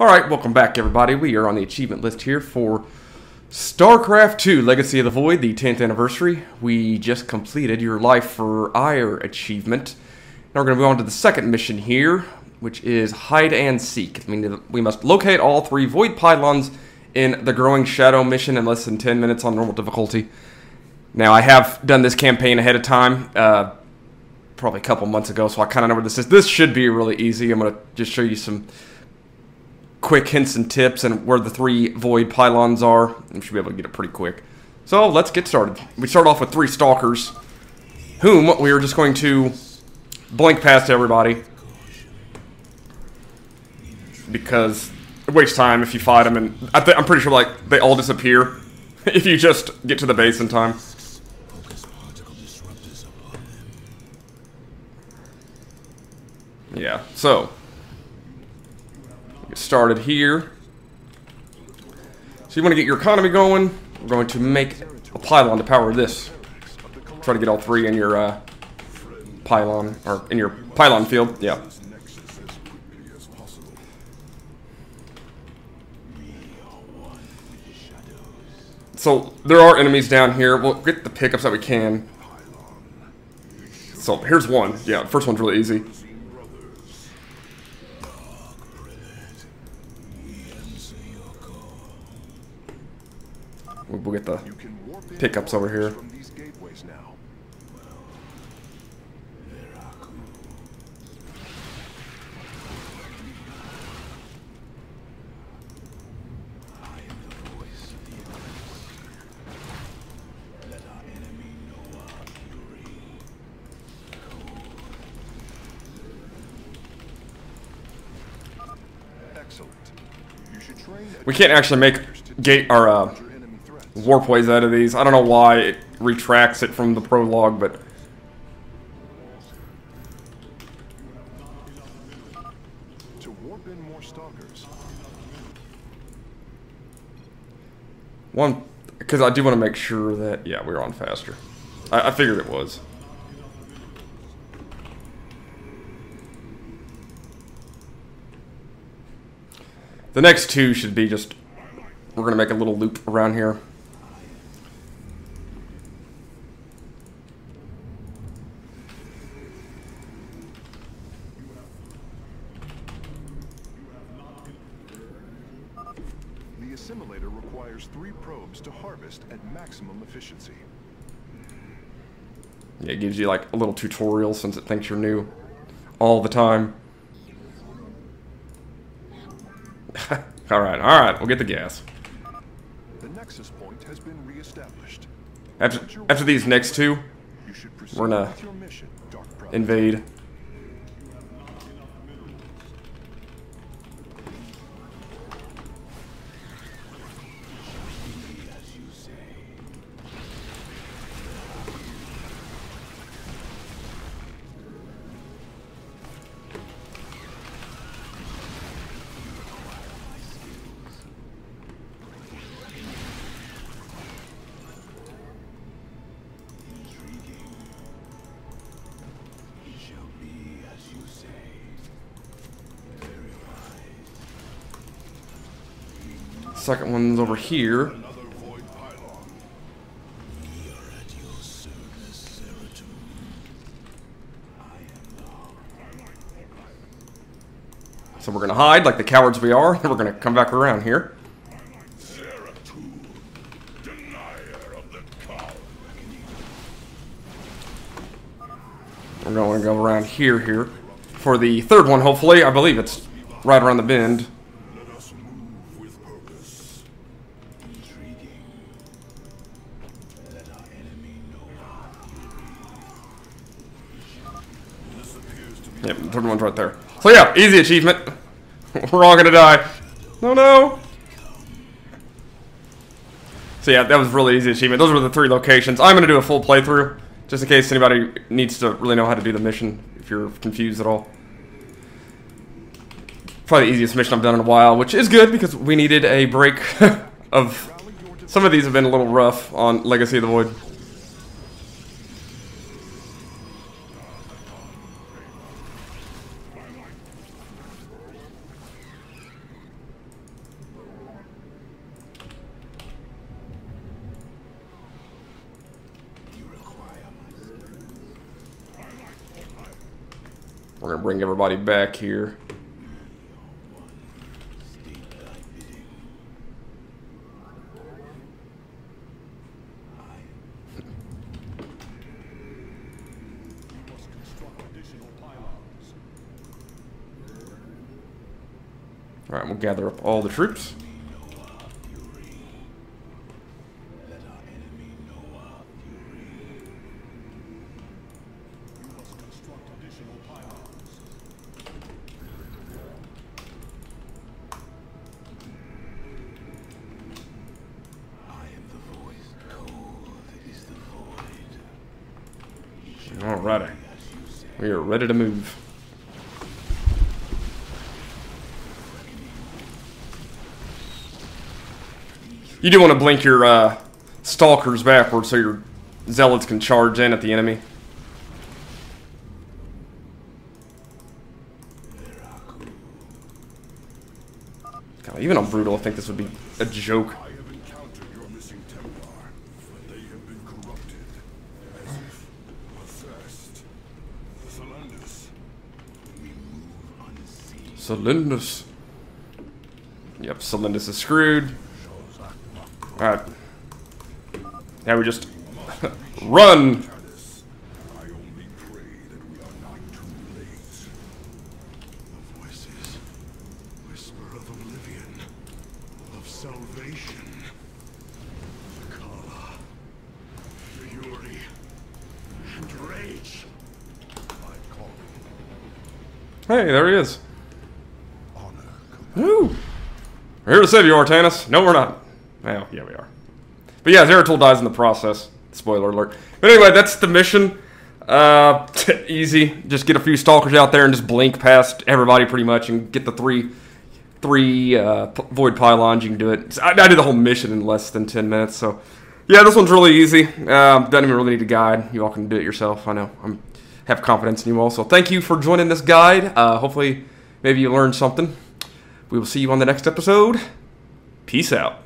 Alright, welcome back everybody. We are on the achievement list here for StarCraft 2 Legacy of the Void, the 10th anniversary. We just completed your Life for Aiur achievement. Now we're going to move on to the second mission here, which is Hide and Seek. I mean, we must locate all three Void Pylons in the Growing Shadow mission in less than 10 minutes on normal difficulty. Now, I have done this campaign ahead of time, uh, probably a couple months ago, so I kind of know where this is. This should be really easy. I'm going to just show you some quick hints and tips and where the three void pylons are. We should be able to get it pretty quick. So let's get started. We start off with three stalkers, whom we are just going to blink past everybody. Because it wastes time if you fight them, and I am pretty sure like they all disappear if you just get to the base in time. Yeah, so Get started here. So you want to get your economy going. We're going to make a pylon to power this. Try to get all three in your uh, pylon, or in your pylon field. Yeah. So there are enemies down here. We'll get the pickups that we can. So here's one. Yeah, first one's really easy. We'll get the pickups over here. We can't actually make gate our uh, warpways out of these. I don't know why it retracts it from the prologue, but... To warp in more stalkers. One, because I do want to make sure that, yeah, we are on faster. I, I figured it was. The next two should be just, we're going to make a little loop around here. Yeah, it gives you like a little tutorial since it thinks you're new all the time. alright, alright, we'll get the gas. The nexus point has been reestablished. After, after these next two, we're gonna invade. Second one's over here. So we're going to hide like the cowards we are, and we're going to come back around here. We're going to go around here, here. For the third one, hopefully. I believe it's right around the bend. Yep, third one's right there. So yeah, easy achievement. We're all gonna die. No, no. So yeah, that was really easy achievement. Those were the three locations. I'm gonna do a full playthrough, just in case anybody needs to really know how to do the mission, if you're confused at all. Probably the easiest mission I've done in a while, which is good because we needed a break of... Some of these have been a little rough on Legacy of the Void. We're gonna bring everybody back here. Alright, we'll gather up all the troops. Alrighty. We are ready to move. You do want to blink your uh, stalkers backwards so your zealots can charge in at the enemy. God, even on brutal, I think this would be a joke. I have encountered your missing Templar, but they have been corrupted, as if possessed. Salandus, we move unseen. Cylindus. Yep, Cylindus is screwed. Alright. Now we just run! Hey, there he is. We're here to save you, Artanis. No, we're not. Well, yeah, we are. But yeah, Zeratul dies in the process. Spoiler alert. But anyway, that's the mission. Uh, easy. Just get a few stalkers out there and just blink past everybody pretty much and get the three three uh, void pylons. You can do it. I, I did the whole mission in less than 10 minutes. So yeah, this one's really easy. Um, doesn't even really need a guide. You all can do it yourself. I know. I'm have confidence in you all. So thank you for joining this guide. Uh, hopefully, maybe you learned something. We will see you on the next episode. Peace out.